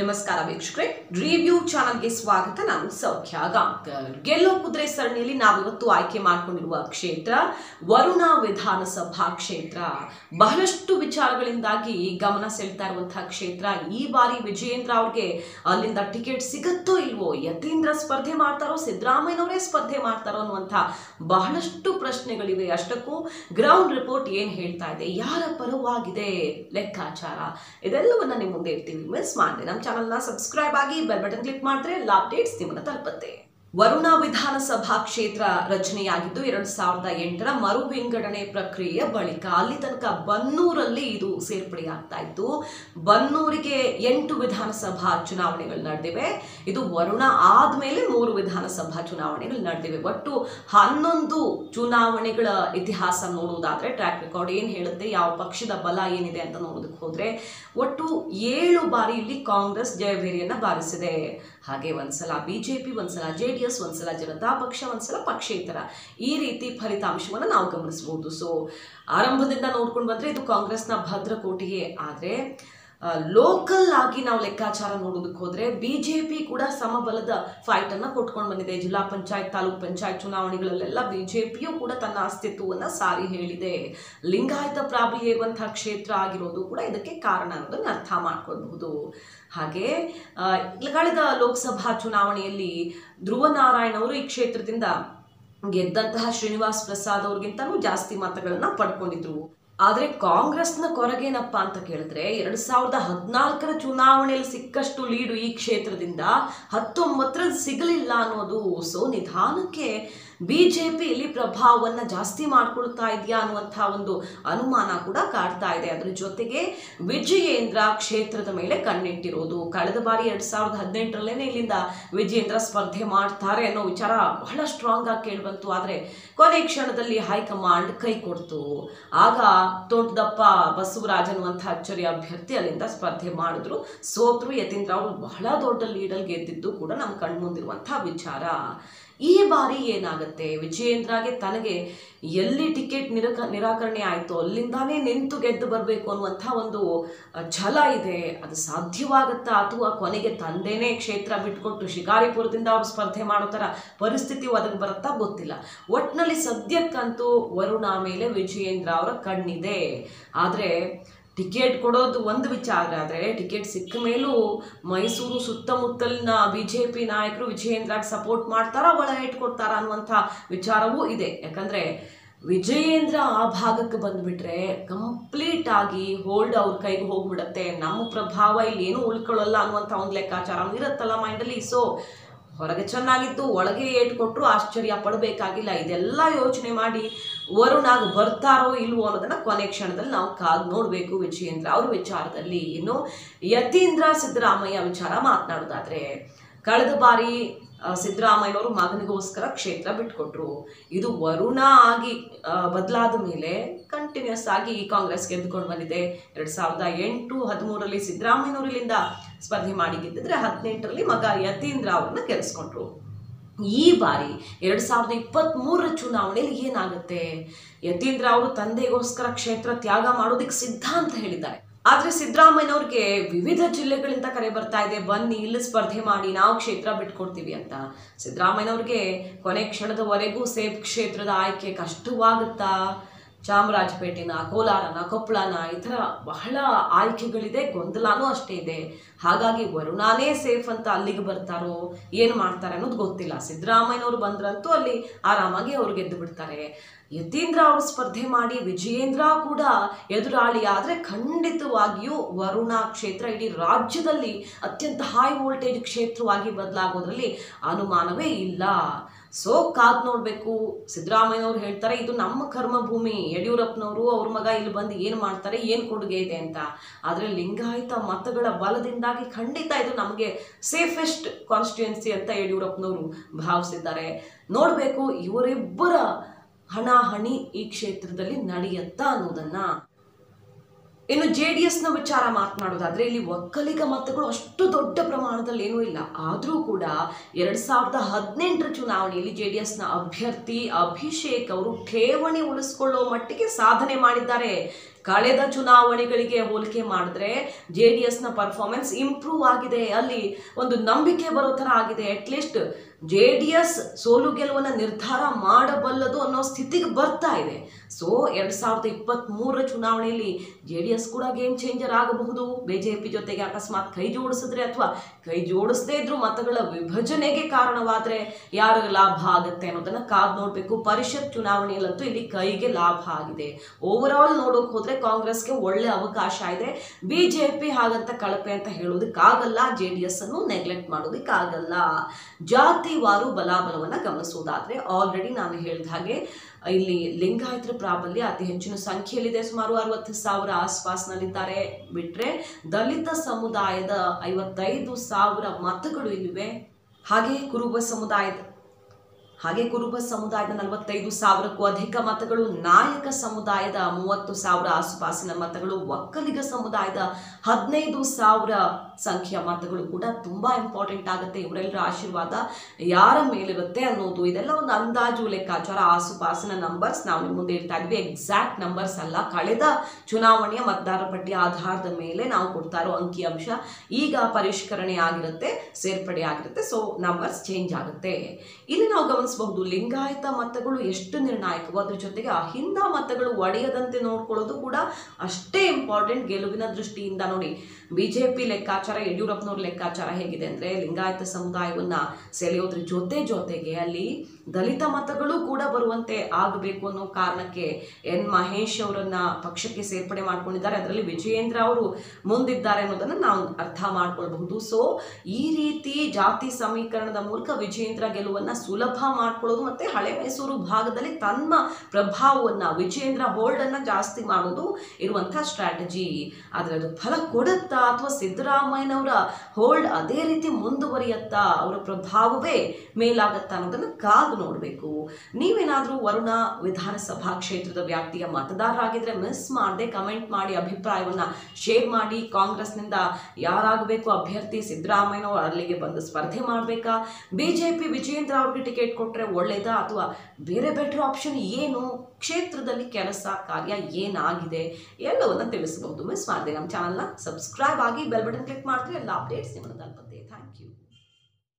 ನಮಸ್ಕಾರ ವೀಕ್ಷಕರೇ ರಿವ್ಯೂ ಚಾನಲ್ಗೆ ಸ್ವಾಗತ. ನಾನು ಸೌಖ್ಯ ಗಾಂಕರ್ ಗೆಲ್ಲೋ ಕುದುರೆ ಸರಣಿಯಲ್ಲಿ ನಾವಿವತ್ತು ಆಯ್ಕೆ ಮಾಡಿಕೊಂಡಿರುವ ಕ್ಷೇತ್ರ, ವರುಣಾ ವಿಧಾನಸಭಾ ಕ್ಷೇತ್ರ. ಬಹಳಷ್ಟು ವಿಚಾರಗಳಿಂದಾಗಿ ಗಮನ ಸೆಳ್ತಾ ಇರುವಂತಹ ಕ್ಷೇತ್ರ. ಈ ಬಾರಿ ವಿಜಯೇಂದ್ರ ಅವ್ರಿಗೆ ಅಲ್ಲಿಂದ ಟಿಕೆಟ್ ಸಿಗುತ್ತೋ ಇಲ್ವೋ, ಯತೀಂದ್ರ ಸ್ಪರ್ಧೆ ಮಾಡ್ತಾರೋ, ಸಿದ್ದರಾಮಯ್ಯನವರೇ ಸ್ಪರ್ಧೆ ಮಾಡ್ತಾರೋ ಅನ್ನುವಂಥ ಬಹಳಷ್ಟು ಪ್ರಶ್ನೆಗಳಿವೆ. ಅಷ್ಟಕ್ಕೂ ಗ್ರೌಂಡ್ ರಿಪೋರ್ಟ್ ಏನ್ ಹೇಳ್ತಾ ಇದೆ? ಯಾರ ಪರವಾಗಿದೆ ಲೆಕ್ಕಾಚಾರ? ಇದೆಲ್ಲವನ್ನ ನಿಮ್ಮ ಮುಂದೆ ಇರ್ತೀವಿ ಮಿಸ್ ಮಾಡಿದೆ ನಮ್ಮ ಚಾನಲ್ನ ಸಬ್ಸ್ಕ್ರೈಬ್ ಆಗಿ ಬೆಲ್ ಬಟನ್ ಕ್ಲಿಕ್ ಮಾಡಿದ್ರೆ ಎಲ್ಲ ಅಪ್ಡೇಟ್ಸ್ ನಿಮ್ಮನ್ನು ತಲುಪುತ್ತೆ. ವರುಣ ವಿಧಾನಸಭಾ ಕ್ಷೇತ್ರ ರಚನೆಯಾಗಿದ್ದು ಎರಡ್ ಸಾವಿರದ ಎಂಟರ ಮರು ವಿಂಗಡಣೆ ಪ್ರಕ್ರಿಯೆಯ ಬಳಿಕ ಅಲ್ಲಿ ತನಕ ಬನ್ನೂರಲ್ಲಿ ಇದು ಸೇರ್ಪಡೆಯಾಗ್ತಾ ಇತ್ತು. ಬನ್ನೂರಿಗೆ ಎಂಟು ವಿಧಾನಸಭಾ ಚುನಾವಣೆಗಳು ನಡೆದಿವೆ. ಇದು ವರುಣ ಆದ್ಮೇಲೆ ಮೂರು ವಿಧಾನಸಭಾ ಚುನಾವಣೆಗಳು ನಡೆದಿವೆ. ಒಟ್ಟು ಹನ್ನೊಂದು ಚುನಾವಣೆಗಳ ಇತಿಹಾಸ ನೋಡುವುದಾದ್ರೆ ಟ್ರ್ಯಾಕ್ ರೆಕಾರ್ಡ್ ಏನ್ ಹೇಳುತ್ತೆ, ಯಾವ ಪಕ್ಷದ ಬಲ ಏನಿದೆ ಅಂತ ನೋಡೋದಕ್ಕೆ ಹೋದ್ರೆ ಒಟ್ಟು ಏಳು ಬಾರಿ ಇಲ್ಲಿ ಕಾಂಗ್ರೆಸ್ ಜಯಭೇರಿಯನ್ನ ಬಾರಿಸಿದೆ. ಹಾಗೆ ಒಂದ್ಸಲ ಬಿಜೆಪಿ, ಒಂದ್ಸಲ ಜೆ ಎಸ್ ಒಂದ್ಸಲ ಜನತಾ ಪಕ್ಷ ಒಂದ್ಸಲ ಪಕ್ಷೇತರ ಈ ರೀತಿ ಫಲಿತಾಂಶವನ್ನು ನಾವು ಗಮನಿಸಬಹುದು ಸೊ ಆರಂಭದಿಂದ ನೋಡ್ಕೊಂಡು ಬಂದ್ರೆ ಇದು ಕಾಂಗ್ರೆಸ್ನ ಭದ್ರಕೋಟಿಗೆ ಆದ್ರೆ ಲೋಕಲ್ ಆಗಿ ನಾವು ಲೆಕ್ಕಾಚಾರ ನೋಡೋದಕ್ಕೆ ಹೋದ್ರೆ ಬಿಜೆಪಿ ಕೂಡ ಸಮಬಲದ ಫೈಟ್ ಅನ್ನ ಕೊಟ್ಕೊಂಡು ಬಂದಿದೆ. ಜಿಲ್ಲಾ ಪಂಚಾಯತ್, ತಾಲೂಕ್ ಪಂಚಾಯತ್ ಚುನಾವಣೆಗಳಲ್ಲೆಲ್ಲ ಬಿಜೆಪಿಯು ಕೂಡ ತನ್ನ ಅಸ್ತಿತ್ವವನ್ನ ಸಾರಿ ಹೇಳಿದೆ. ಲಿಂಗಾಯತ ಪ್ರಾಬಲ್ಯ ಇರುವಂತಹ ಕ್ಷೇತ್ರ ಆಗಿರೋದು ಕೂಡ ಇದಕ್ಕೆ ಕಾರಣ ಅನ್ನೋದನ್ನ ಅರ್ಥ ಮಾಡ್ಕೊಳ್ಬಹುದು. ಹಾಗೆ ಕಳೆದ ಲೋಕಸಭಾ ಚುನಾವಣೆಯಲ್ಲಿ ಧ್ರುವ ನಾರಾಯಣ ಅವರು ಈ ಕ್ಷೇತ್ರದಿಂದ ಗೆದ್ದಂತಹ ಶ್ರೀನಿವಾಸ್ ಪ್ರಸಾದ್ ಅವ್ರಿಗಿಂತನೂ ಜಾಸ್ತಿ ಮತಗಳನ್ನ ಪಡ್ಕೊಂಡಿದ್ರು. ಆದ್ರೆ ಕಾಂಗ್ರೆಸ್ನ ಕೊರಗೇನಪ್ಪ ಅಂತ ಕೇಳಿದ್ರೆ ಎರಡು ಸಾವಿರದ ಹದಿನಾಲ್ಕರ ಚುನಾವಣೆಯಲ್ಲಿ ಸಿಕ್ಕಷ್ಟು ಲೀಡು ಈ ಕ್ಷೇತ್ರದಿಂದ ಹತ್ತೊಂಬತ್ತರಲ್ಲಿ ಸಿಗಲಿಲ್ಲ ಅನ್ನೋದು ಸೊ ನಿಧಾನಕ್ಕೆ ಬಿಜೆಪಿ ಇಲ್ಲಿ ಪ್ರಭಾವವನ್ನು ಜಾಸ್ತಿ ಮಾಡ್ಕೊಳ್ತಾ ಇದೆಯಾ ಅನ್ನುವಂಥ ಒಂದು ಅನುಮಾನ ಕೂಡ ಕಾಡ್ತಾ ಇದೆ. ಅದರ ಜೊತೆಗೆ ವಿಜಯೇಂದ್ರ ಕ್ಷೇತ್ರದ ಮೇಲೆ ಕಣ್ಣಿಟ್ಟಿರೋದು. ಕಳೆದ ಬಾರಿ ಎರಡು ಸಾವಿರದ ಹದಿನೆಂಟರಲ್ಲೇ ಇಲ್ಲಿಂದ ವಿಜಯೇಂದ್ರ ಸ್ಪರ್ಧೆ ಮಾಡ್ತಾರೆ ಅನ್ನೋ ವಿಚಾರ ಬಹಳ ಸ್ಟ್ರಾಂಗ್ ಆಗಿ ಕೇಳಿಬಂತು. ಆದರೆ ಕೊನೆ ಕ್ಷಣದಲ್ಲಿ ಹೈಕಮಾಂಡ್ ಕೈ ಕೊಡ್ತು. ಆಗ ತೋಟದಪ್ಪ ಬಸವರಾಜ್ ಅನ್ನುವಂಥ ಅಚ್ಚರಿ ಅಭ್ಯರ್ಥಿ ಅಲ್ಲಿಂದ ಸ್ಪರ್ಧೆ ಮಾಡಿದ್ರು. ಸೋತ್ರು ಯತೀಂದ್ರ ಅವರು ಬಹಳ ದೊಡ್ಡ ಲೀಡಲ್ಲಿ ಗೆದ್ದಿದ್ದು ಕೂಡ ನಮ್ಮ ಕಣ್ಮುಂದಿರುವಂತಹ ವಿಚಾರ. ಈ ಬಾರಿ ಏನಾಗುತ್ತೆ? ವಿಜಯೇಂದ್ರಗೆ ತನಗೆ ಎಲ್ಲಿ ಟಿಕೆಟ್ ನಿರಕ, ನಿರಾಕರಣೆ ಆಯಿತು, ಅಲ್ಲಿಂದಾನೇ ನಿಂತು ಗೆದ್ದು ಬರಬೇಕು ಅನ್ನುವಂಥ ಒಂದು ಛಲ ಇದೆ. ಅದು ಸಾಧ್ಯವಾಗುತ್ತಾ? ಅಥವಾ ಕೊನೆಗೆ ತಂದೇನೆ ಕ್ಷೇತ್ರ ಬಿಟ್ಕೊಟ್ಟು ಶಿಕಾರಿಪುರದಿಂದ ಅವ್ರು ಸ್ಪರ್ಧೆ ಮಾಡೋ ಥರ ಪರಿಸ್ಥಿತಿ ಒದಗಿ ಬರುತ್ತಾ ಗೊತ್ತಿಲ್ಲ. ಒಟ್ಟಿನಲ್ಲಿ ಸದ್ಯಕ್ಕಂತೂ ವರುಣ ಮೇಲೆ ವಿಜಯೇಂದ್ರ ಅವರ ಕಣ್ಣಿದೆ. ಆದರೆ ಟಿಕೆಟ್ ಕೊಡೋದು ಒಂದು ವಿಚಾರ, ಆದರೆ ಟಿಕೆಟ್ ಸಿಕ್ಕ ಮೇಲೂ ಮೈಸೂರು ಸುತ್ತಮುತ್ತಲಿನ ಬಿ ಜೆ ಪಿ ನಾಯಕರು ವಿಜಯೇಂದ್ರಗೆ ಸಪೋರ್ಟ್ ಮಾಡ್ತಾರಾ, ಒಳ ಕೊಡ್ತಾರಾ ಅನ್ನುವಂಥ ವಿಚಾರವೂ ಇದೆ. ಯಾಕಂದರೆ ವಿಜಯೇಂದ್ರ ಆ ಭಾಗಕ್ಕೆ ಬಂದುಬಿಟ್ರೆ ಕಂಪ್ಲೀಟ್ ಆಗಿ ಹೋಲ್ಡ್ ಅವ್ರ ಕೈಗೆ ಹೋಗ್ಬಿಡತ್ತೆ. ನಮ್ಮ ಪ್ರಭಾವ ಇಲ್ಲಿ ಏನೂ ಉಳ್ಕೊಳ್ಳಲ್ಲ ಅನ್ನುವಂಥ ಒಂದು ಲೆಕ್ಕಾಚಾರ ಇರುತ್ತಲ್ಲ ಮೈಂಡಲ್ಲಿ. ಸೊ ಹೊರಗೆ ಚೆನ್ನಾಗಿತ್ತು, ಒಳಗೆ ಏಟ್ ಕೊಟ್ಟರು ಆಶ್ಚರ್ಯ ಪಡಬೇಕಾಗಿಲ್ಲ. ಇದೆಲ್ಲ ಯೋಚನೆ ಮಾಡಿ ವರುಣಾಗ್ ಬರ್ತಾರೋ ಇಲ್ವೋ ಅನ್ನೋದನ್ನ ಕೊನೆ ಕ್ಷಣದಲ್ಲಿ ನಾವು ಕಾದು ನೋಡಬೇಕು ವಿಜಯೇಂದ್ರ ಅವ್ರ ವಿಚಾರದಲ್ಲಿ. ಇನ್ನು ಯತೀಂದ್ರ ಸಿದ್ದರಾಮಯ್ಯ ವಿಚಾರ ಮಾತನಾಡೋದಾದ್ರೆ, ಕಳೆದ ಬಾರಿ ಸಿದ್ದರಾಮಯ್ಯವರು ಮಗನಿಗೋಸ್ಕರ ಕ್ಷೇತ್ರ ಬಿಟ್ಕೊಟ್ರು. ಇದು ವರುಣ ಆಗಿ ಬದಲಾದ ಮೇಲೆ ಕಂಟಿನ್ಯೂಸ್ ಆಗಿ ಕಾಂಗ್ರೆಸ್ ಗೆದ್ದುಕೊಂಡು ಬಂದಿದೆ. ಎರಡು ಸಾವಿರದ ಎಂಟು ಹದಿಮೂರರಲ್ಲಿ ಸಿದ್ದರಾಮಯ್ಯನವರು ಇಲ್ಲಿಂದ ಸ್ಪರ್ಧೆ ಮಾಡಿ ಗೆದ್ದಿದ್ರೆ ಹದಿನೆಂಟರಲ್ಲಿ ಮಗ ಯತೀಂದ್ರ ಅವ್ರನ್ನ ಗೆಲ್ಸ್ಕೊಂಡ್ರು. ಈ ಬಾರಿ ಎರಡ್ ಸಾವಿರದ ಇಪ್ಪತ್ತ್ ಮೂರರ ಚುನಾವಣೆಯಲ್ಲಿ ಏನಾಗುತ್ತೆ? ಯತೀಂದ್ರ ಅವರು ತಂದೆಗೋಸ್ಕರ ಕ್ಷೇತ್ರ ತ್ಯಾಗ ಮಾಡೋದಕ್ಕೆ ಸಿದ್ಧ ಅಂತ ಹೇಳಿದ್ದಾರೆ. ಆದ್ರೆ ಸಿದ್ದರಾಮಯ್ಯನವ್ರಿಗೆ ವಿವಿಧ ಜಿಲ್ಲೆಗಳಿಂದ ಕರೆ ಬರ್ತಾ ಇದೆ. ಬನ್ನಿ, ಇಲ್ಲಿ ಸ್ಪರ್ಧೆ ಮಾಡಿ, ನಾವು ಕ್ಷೇತ್ರ ಬಿಟ್ಕೊಡ್ತೀವಿ ಅಂತ. ಸಿದ್ದರಾಮಯ್ಯನವ್ರಿಗೆ ಕೊನೆ ಕ್ಷಣದವರೆಗೂ ಸೇಫ್ ಕ್ಷೇತ್ರದ ಆಯ್ಕೆ ಕಷ್ಟವಾಗುತ್ತಾ? ಚಾಮರಾಜಪೇಟೆನ, ಕೋಲಾರನ, ಕೊಪ್ಪಳನ ಈ ಥರ ಬಹಳ ಆಯ್ಕೆಗಳಿದೆ, ಗೊಂದಲನೂ ಅಷ್ಟೇ ಇದೆ. ಹಾಗಾಗಿ ವರುಣಾನೇ ಸೇಫ್ ಅಂತ ಅಲ್ಲಿಗೆ ಬರ್ತಾರೋ, ಏನು ಮಾಡ್ತಾರೆ ಅನ್ನೋದು ಗೊತ್ತಿಲ್ಲ. ಸಿದ್ದರಾಮಯ್ಯನವರು ಬಂದ್ರಂತೂ ಅಲ್ಲಿ ಆರಾಮಾಗಿ ಅವ್ರು ಗೆದ್ದು ಬಿಡ್ತಾರೆ. ಯತೀಂದ್ರ ಅವರು ಸ್ಪರ್ಧೆ ಮಾಡಿ, ವಿಜಯೇಂದ್ರ ಕೂಡ ಎದುರಾಳಿ ಆದರೆ ಖಂಡಿತವಾಗಿಯೂ ವರುಣ ಕ್ಷೇತ್ರ ಇಡೀ ರಾಜ್ಯದಲ್ಲಿ ಅತ್ಯಂತ ಹೈ ವೋಲ್ಟೇಜ್ ಕ್ಷೇತ್ರವಾಗಿ ಬದಲಾಗೋದ್ರಲ್ಲಿ ಅನುಮಾನವೇ ಇಲ್ಲ. ಸೊ ಕಾದ್ ನೋಡಬೇಕು. ಸಿದ್ದರಾಮಯ್ಯನವ್ರು ಹೇಳ್ತಾರೆ, ಇದು ನಮ್ಮ ಕರ್ಮಭೂಮಿ. ಯಡಿಯೂರಪ್ಪನವರು ಅವ್ರ ಮಗ ಇಲ್ಲಿ ಬಂದು ಏನು ಮಾಡ್ತಾರೆ, ಏನು ಕೊಡುಗೆ ಇದೆ ಅಂತ. ಆದರೆ ಲಿಂಗಾಯತ ಮತಗಳ ಬಲದಿಂದಾಗಿ ಖಂಡಿತ ಇದು ನಮಗೆ ಸೇಫೆಸ್ಟ್ ಕಾನ್ಸ್ಟಿಟ್ಯೂನ್ಸಿ ಅಂತ ಯಡಿಯೂರಪ್ಪನವರು ಭಾವಿಸಿದ್ದಾರೆ. ನೋಡಬೇಕು ಇವರಿಬ್ಬರ ಹಣಾಹಣಿ ಈ ಕ್ಷೇತ್ರದಲ್ಲಿ ನಡೆಯತ್ತಾ ಅನ್ನೋದನ್ನ. ಇನ್ನು ಜೆ ಡಿ ಎಸ್ನ ವಿಚಾರ ಮಾತನಾಡೋದಾದರೆ ಇಲ್ಲಿ ಒಕ್ಕಲಿಗ ಮತಗಳು ಅಷ್ಟು ದೊಡ್ಡ ಪ್ರಮಾಣದಲ್ಲಿ ಏನೂ ಇಲ್ಲ. ಆದರೂ ಕೂಡ ಎರಡು ಸಾವಿರದ ಹದಿನೆಂಟರ ಚುನಾವಣೆಯಲ್ಲಿ ಜೆ ಡಿ ಎಸ್ನ ಅಭ್ಯರ್ಥಿ ಅಭಿಷೇಕ್ ಅವರು ಠೇವಣಿ ಉಳಿಸ್ಕೊಳ್ಳೋ ಮಟ್ಟಿಗೆ ಸಾಧನೆ ಮಾಡಿದ್ದಾರೆ. ಕಳೆದ ಚುನಾವಣೆಗಳಿಗೆ ಹೋಲಿಕೆ ಮಾಡಿದ್ರೆ ಜೆ ಡಿ ಎಸ್ನ ಪರ್ಫಾರ್ಮೆನ್ಸ್ ಇಂಪ್ರೂವ್ ಆಗಿದೆ. ಅಲ್ಲಿ ಒಂದು ನಂಬಿಕೆ ಬರೋ ಥರ ಆಗಿದೆ. ಅಟ್ಲೀಸ್ಟ್ ಜೆ ಡಿ ಎಸ್ ಸೋಲು ಗೆಲುವನ್ನು ನಿರ್ಧಾರ ಮಾಡಬಲ್ಲದು ಅನ್ನೋ ಸ್ಥಿತಿಗೆ ಬರ್ತಾ ಇದೆ. ಸೊ, ಎರಡು ಸಾವಿರದ ಇಪ್ಪತ್ತ್ಮೂರರ ಚುನಾವಣೆಯಲ್ಲಿ ಜೆ ಡಿ ಎಸ್ ಕೂಡ ಗೇಮ್ ಚೇಂಜರ್ ಆಗಬಹುದು. ಬಿ ಜೆ ಪಿ ಜೊತೆಗೆ ಅಕಸ್ಮಾತ್ ಕೈ ಜೋಡಿಸಿದ್ರೆ ಅಥವಾ ಕೈ ಜೋಡಿಸದೇ ಇದ್ರೂ ಮತಗಳ ವಿಭಜನೆಗೆ ಕಾರಣವಾದರೆ ಯಾರಿಗೆ ಲಾಭ ಆಗುತ್ತೆ ಅನ್ನೋದನ್ನು ಕಾದ್ ನೋಡಬೇಕು. ಪರಿಷತ್ ಚುನಾವಣೆಯಲ್ಲಂತೂ ಇಲ್ಲಿ ಕೈಗೆ ಲಾಭ ಆಗಿದೆ. ಓವರ್ ಆಲ್ ನೋಡೋಕೆ ಹೋದರೆ ಕಾಂಗ್ರೆಸ್ಗೆ ಒಳ್ಳೆ ಅವಕಾಶ ಇದೆ. ಬಿ ಜೆ ಪಿ ಹಾಗಂತ ಕಳಪೆ ಅಂತ ಹೇಳೋದಕ್ಕಾಗಲ್ಲ. ಜೆ ಡಿ ಎಸ್ ಅನ್ನು ನೆಗ್ಲೆಕ್ಟ್ ಮಾಡೋದಕ್ಕಾಗಲ್ಲ. ಜಾತಿವಾರು ಬಲಾಬಲವನ್ನ ಗಮನಿಸೋದಾದ್ರೆ ಆಲ್ರೆಡಿ ನಾನು ಹೇಳಿದ ಹಾಗೆ ಇಲ್ಲಿ ಲಿಂಗಾಯತರ ಪ್ರಾಬಲ್ಯ ಅತಿ ಹೆಚ್ಚಿನ ಸಂಖ್ಯೆಯಲ್ಲಿದೆ. ಸುಮಾರು ಅರವತ್ತು ಸಾವಿರ ಆಸ್ಪಾಸ್ನಲ್ಲಿದ್ದಾರೆ. ಬಿಟ್ರೆ ದಲಿತ ಸಮುದಾಯದ ಐವತ್ತೈದು ಸಾವಿರ ಮತಗಳು ಇಲ್ಲಿವೆ. ಹಾಗೆ ಕುರುಬ ಸಮುದಾಯದ, ಹಾಗೆ ಕುರುಬ ಸಮುದಾಯದ ನಲವತ್ತೈದು ಸಾವಿರಕ್ಕೂ ಅಧಿಕ ಮತಗಳು, ನಾಯಕ ಸಮುದಾಯದ ಮೂವತ್ತು ಸಾವಿರ ಆಸುಪಾಸಿನ ಮತಗಳು, ಒಕ್ಕಲಿಗ ಸಮುದಾಯದ ಹದಿನೈದು ಸಾವಿರ ಸಂಖ್ಯೆಯ ಮತಗಳು ಕೂಡ ತುಂಬಾ ಇಂಪಾರ್ಟೆಂಟ್ ಆಗುತ್ತೆ. ಇವರೆಲ್ಲರ ಆಶೀರ್ವಾದ ಯಾರ ಮೇಲಿರುತ್ತೆ ಅನ್ನೋದು. ಇದೆಲ್ಲ ಒಂದು ಅಂದಾಜು ಲೆಕ್ಕಾಚಾರ, ಆಸುಪಾಸಿನ ನಂಬರ್ಸ್ ನಾವು ನಿಮ್ಮ ಮುಂದೆ ಇಡ್ತಾ ಇದ್ವಿ. ಎಕ್ಸಾಕ್ಟ್ ನಂಬರ್ಸ್ ಅಲ್ಲ. ಕಳೆದ ಚುನಾವಣೆಯ ಮತದಾರ ಪಟ್ಟಿ ಆಧಾರದ ಮೇಲೆ ನಾವು ಕೊಡ್ತಾ ಇರೋ ಅಂಕಿಅಂಶ ಈಗ ಪರಿಷ್ಕರಣೆ ಆಗಿರುತ್ತೆ, ಸೇರ್ಪಡೆ ಆಗಿರುತ್ತೆ. ಸೊ ನಂಬರ್ಸ್ ಚೇಂಜ್ ಆಗುತ್ತೆ. ಇಲ್ಲಿ ನಾವು ಗಮನಿಸಬಹುದು, ಲಿಂಗಾಯತ ಮತಗಳು ಎಷ್ಟು ನಿರ್ಣಾಯಕವೋ ಅದ್ರ ಜೊತೆಗೆ ಅಹಿಂದ ಮತಗಳು ಒಡೆಯದಂತೆ ನೋಡ್ಕೊಳ್ಳೋದು ಕೂಡ ಅಷ್ಟೇ ಇಂಪಾರ್ಟೆಂಟ್ ಗೆಲುವಿನ ದೃಷ್ಟಿಯಿಂದ ನೋಡಿ. ಬಿಜೆಪಿ ಲೆಕ್ಕಾಚಾರ, ಯಡಿಯೂರಪ್ಪನವ್ರ ಲೆಕ್ಕಾಚಾರ ಹೇಗಿದೆ ಅಂದ್ರೆ ಲಿಂಗಾಯತ ಸಮುದಾಯವನ್ನ ಸೆಳೆಯೋದ್ರ ಜೊತೆ ಜೊತೆಗೆ ಅಲ್ಲಿ ದಲಿತ ಮತಗಳು ಕೂಡ ಬರುವಂತೆ ಆಗಬೇಕು ಅನ್ನೋ ಕಾರಣಕ್ಕೆ ಎನ್ ಮಹೇಶ್ ಅವರನ್ನು ಪಕ್ಷಕ್ಕೆ ಸೇರ್ಪಡೆ ಮಾಡ್ಕೊಂಡಿದ್ದಾರೆ. ಅದರಲ್ಲಿ ವಿಜಯೇಂದ್ರ ಅವರು ಮುಂದಿದ್ದಾರೆ ಅನ್ನೋದನ್ನ ನಾವು ಅರ್ಥ ಮಾಡ್ಕೊಳ್ಬಹುದು. ಸೊ ಈ ರೀತಿ ಜಾತಿ ಸಮೀಕರಣದ ಮೂಲಕ ವಿಜಯೇಂದ್ರ ಗೆಲುವನ್ನ ಸುಲಭ ಮಾಡ್ಕೊಳ್ಳೋದು ಮತ್ತೆ ಹಳೆ ಮೈಸೂರು ಭಾಗದಲ್ಲಿ ತನ್ನ ಪ್ರಭಾವವನ್ನ, ವಿಜಯೇಂದ್ರ ಹೋಲ್ಡ್ ಅನ್ನ ಜಾಸ್ತಿ ಮಾಡೋದು ಇರುವಂಥ ಸ್ಟ್ರಾಟಜಿ ಆದ್ರೆ ಅದು ಫಲ ಕೊಡುತ್ತಾ ಅಥವಾ ಸಿದ್ದರಾಮಯ್ಯನವರ ಹೋಲ್ಡ್ ಅದೇ ರೀತಿ ಮುಂದುವರಿಯತ್ತಾ ಅವರ ಪ್ರಭಾವವೇ ಮೇಲಾಗತ್ತಾ ಅನ್ನೋದನ್ನು ಕಾದು ನೋಡಬೇಕು. ನೀವೇನಾದರೂ ವರುಣ ವಿಧಾನಸಭಾ ಕ್ಷೇತ್ರದ ವ್ಯಾಪ್ತಿಯ ಮತದಾರರಾಗಿದ್ದರೆ ಮಿಸ್ ಮಾಡದೆ ಕಮೆಂಟ್ ಮಾಡಿ ಅಭಿಪ್ರಾಯವನ್ನ ಶೇರ್ ಮಾಡಿ. ಕಾಂಗ್ರೆಸ್ನಿಂದ ಯಾರಾಗಬೇಕು ಅಭ್ಯರ್ಥಿ ಸಿದ್ದರಾಮಯ್ಯನವರು ಅಲ್ಲಿಗೆ ಬಂದು ಸ್ಪರ್ಧೆ ಮಾಡಬೇಕಾ? ಬಿಜೆಪಿ ವಿಜಯೇಂದ್ರ ಅವ್ರಿಗೆ ಟಿಕೆಟ್ ಕೊಟ್ಟರೆ ಒಳ್ಳೇದಾ ಅಥವಾ ಬೇರೆ ಬೆಟರ್ ಆಪ್ಷನ್ ಏನು? ಕ್ಷೇತ್ರದಲ್ಲಿ ಕೆಲಸ, ಕಾರ್ಯ ಏನಾಗಿದೆ? ಎಲ್ಲವನ್ನು ತಿಳಿಸಬಹುದು. ಮಿಸ್ ಮಾಡದೆ ನಮ್ಮ ಚಾನಲ್ನ ಸಬ್ಸ್ಕ್ರೈಬ್ ಆಗಿ ಬೆಲ್ ಬಟನ್ ಕ್ಲಿಕ್ ಮಾಡಿದ್ರೆ ಎಲ್ಲ ಅಪ್ಡೇಟ್ಸ್ ನಿಮ್ಮನ್ನು ತಲುಪುತ್ತೆ ಥ್ಯಾಂಕ್ ಯು